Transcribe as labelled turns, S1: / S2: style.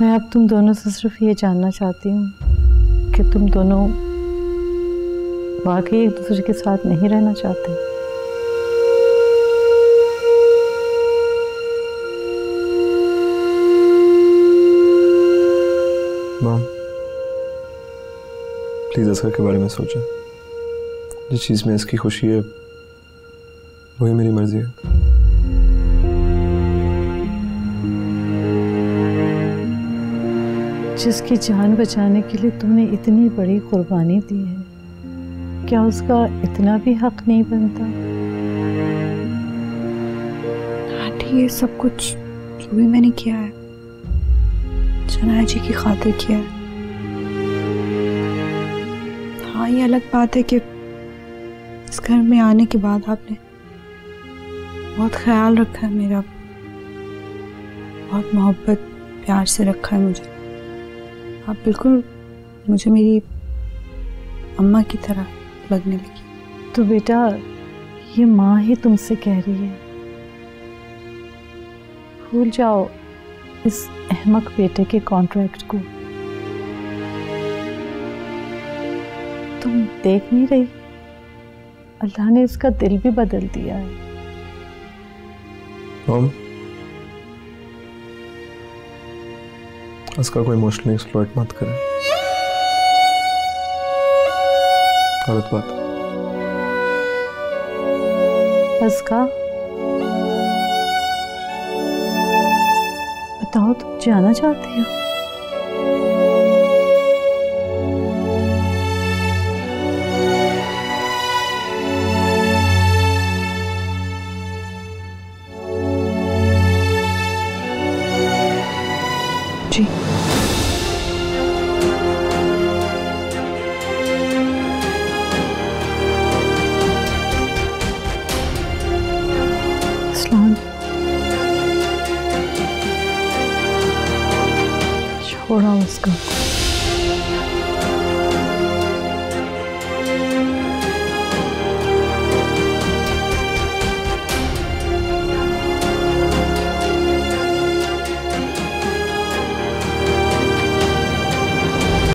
S1: मैं अब तुम दोनों से सिर्फ़ ये जानना चाहती हूँ कि तुम दोनों वाकई एक दूसरे के साथ नहीं रहना चाहते।
S2: प्लीज़ असर के बारे में सोचें। जिस चीज़ में इसकी खुशी है, वही मेरी मर्ज़ी है।
S1: जिसकी जान बचाने के लिए तुमने इतनी बड़ी कुर्बानी दी है, क्या उसका इतना भी हक नहीं बनता?
S3: आंटी, ये सब कुछ जो भी मैंने किया है जनाया जी की खातिर किया है। हाँ ये अलग बात है कि इस घर में आने के बाद आपने बहुत ख्याल रखा है मेरा। बहुत मोहब्बत, प्यार से रखा है मुझे। आप बिल्कुल मुझे मेरी अम्मा की तरह लगने लगी।
S1: तो बेटा ये माँ ही तुमसे कह रही है। भूल जाओ इस अहमक बेटे के कॉन्ट्रैक्ट को। तुम देख नहीं रही? अल्लाह ने इसका दिल भी बदल दिया है।
S2: उसका कोई इमोशनली एक्सप्लॉइट मत करें। गलत बात।
S1: का बताओ, तुम जाना चाहती हो?
S3: जी। फोड़ा उसका